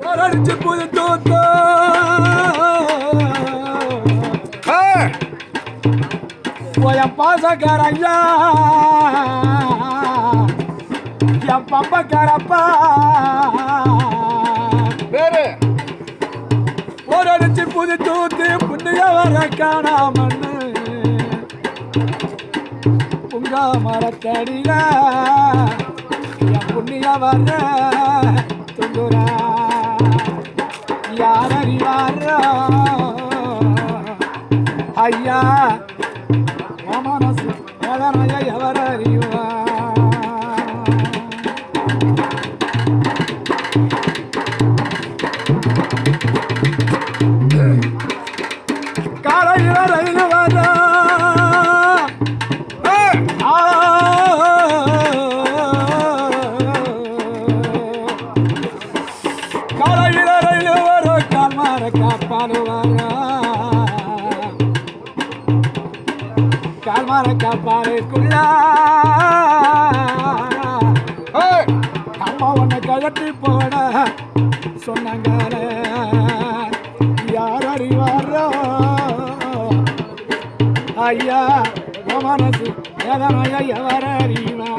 போரடிச்சு புது தூத்தோ என் பாசக்கார ஐயா என் பம்பக்காரப்பா. பேரு. போரடிச்சு புது தூத்து புண்ணிய வர காணாமண்ணு உங்க மரத்தடியில என் புண்ணிய வர துங்குறா யார் அறிவாரோ ஐயா உன் மனசு வேதனைய எவர் அறிவா காலையில கால்மார காப்பாடு கால்மார காப்பாடுக்குள்ள அம்மா உன்னை கழட்டி போட சொன்னாங்க யார் அறிவாரோ? ஐயா உன் மனசு எதனையா எவர் அறிவா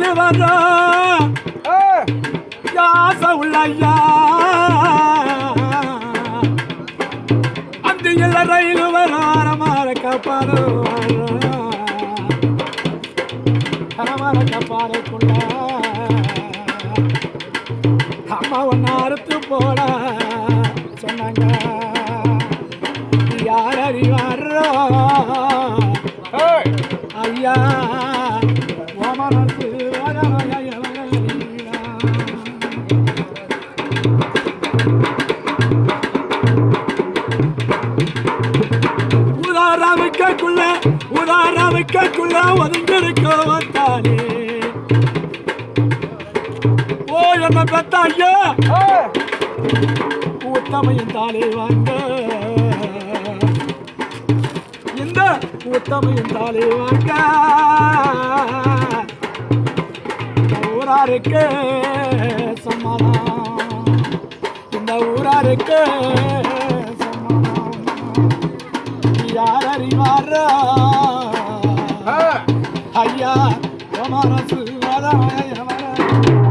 ரயில் வர்றா. யாச உள்ள ஐயா அந்தியில ரயில் வர அரமார கப்பாடு அரமார கப்பாடுக்குள்ள அம்மா ஒன்னு அறுத்து போட சொன்னாங்க. யார் அறிவாரோ? ஐயா. உதாராமிக்கக்குள்ள ஒதுங்கிருக்க வந்தானே ஓ என்ன பெத்த ஐயா? உத்தமையின் தாலே வாங்க. இந்த உத்தமையின் தாலே வாங்க. ஊராருக்கு சம்மதம் இந்த ஊராருக்கு சம்மதம் யார் அறிவாரா? hayya ya marası ala ya